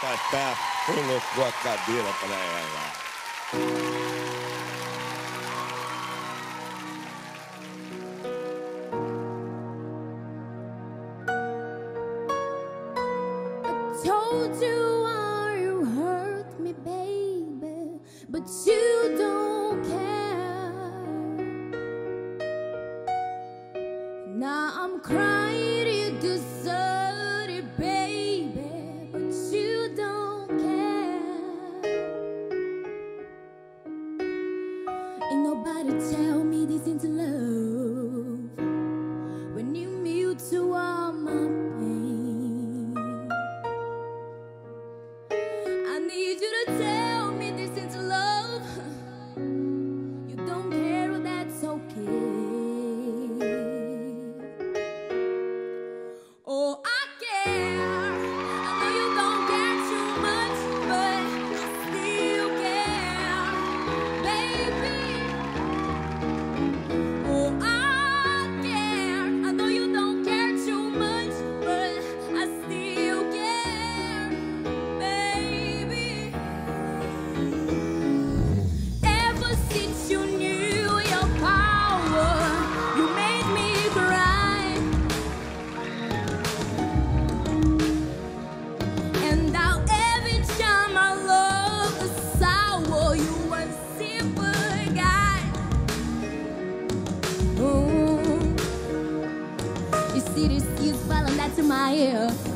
Fantastiskt. Ela. told you hurt me, baby, but you don't care. Now I'm crying. Ain't nobody tell me this ain't love. city seals falling back to my ear.